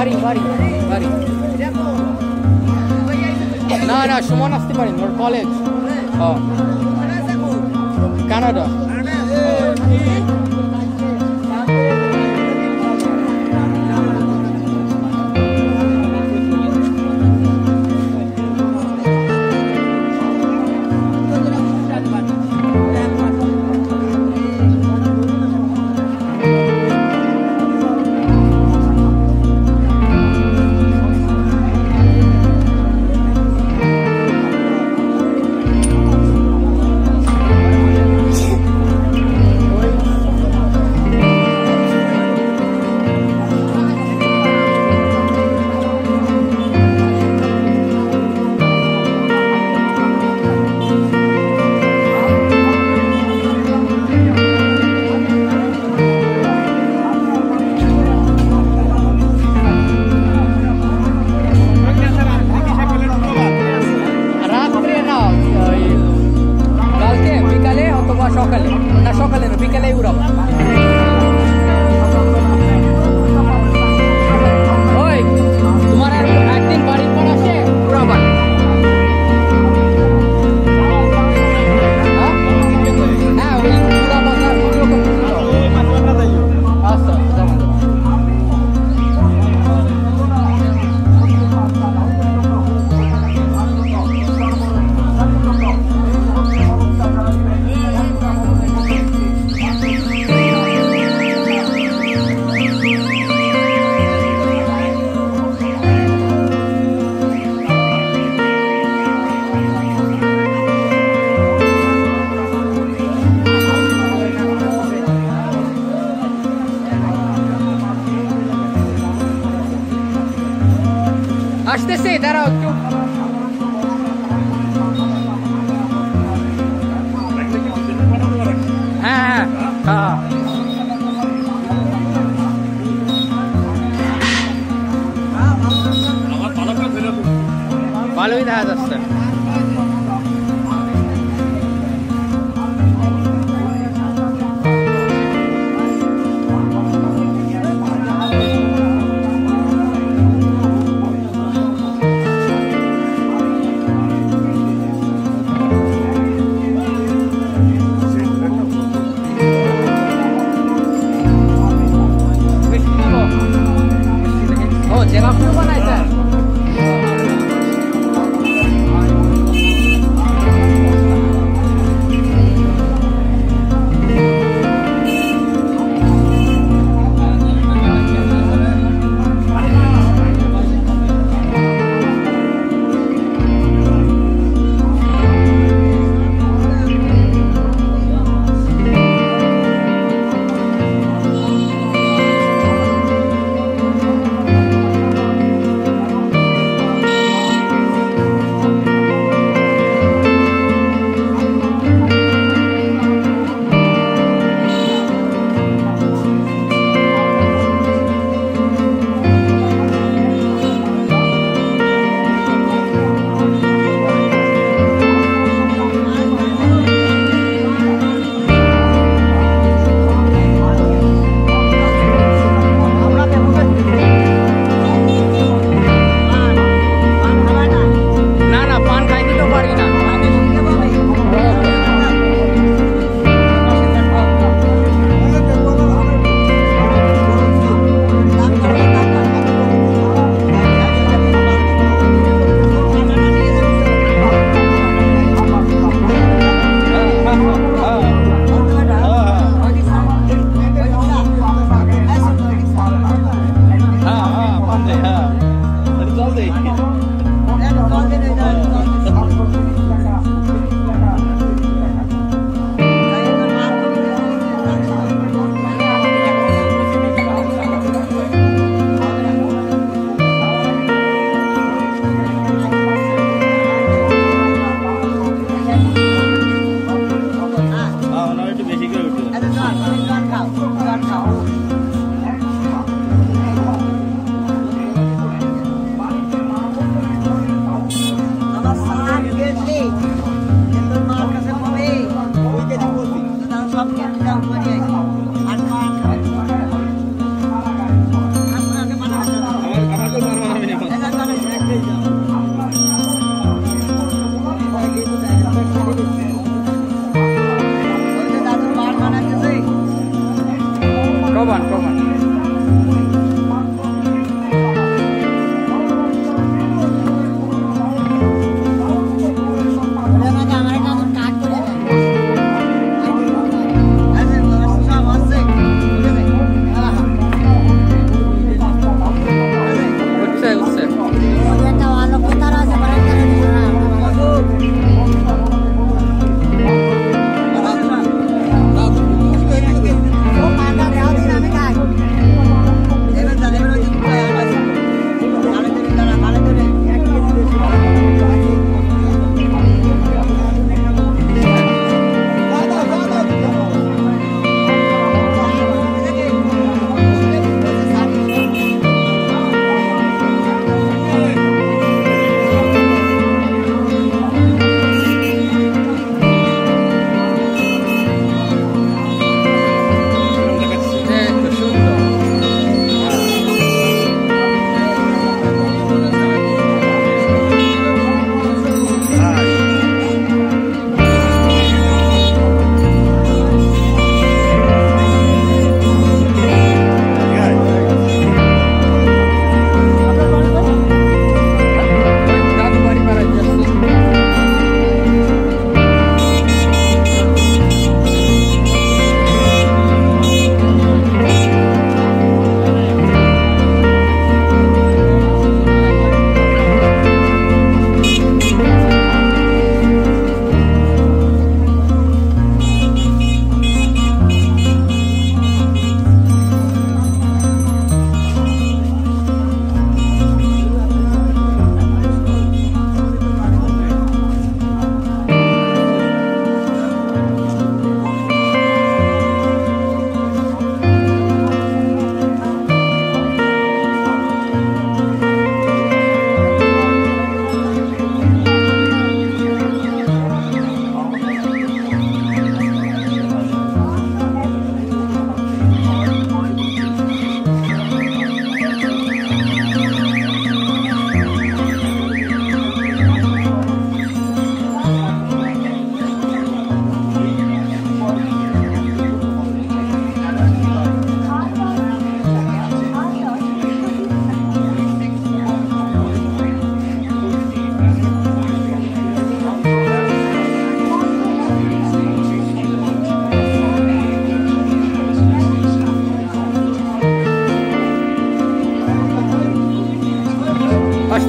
বাড়ি বাড়ি বাড়ি। না না সুমন আসতে পারেন ওর কলেজ ও। কানাডা। আসতেছে দাঁড়াও একটু হ্যাঁ হ্যাঁ ভালোই দেখা যাচ্ছে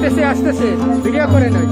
আস্তে আসতেছে। ভিডিও করে নাই।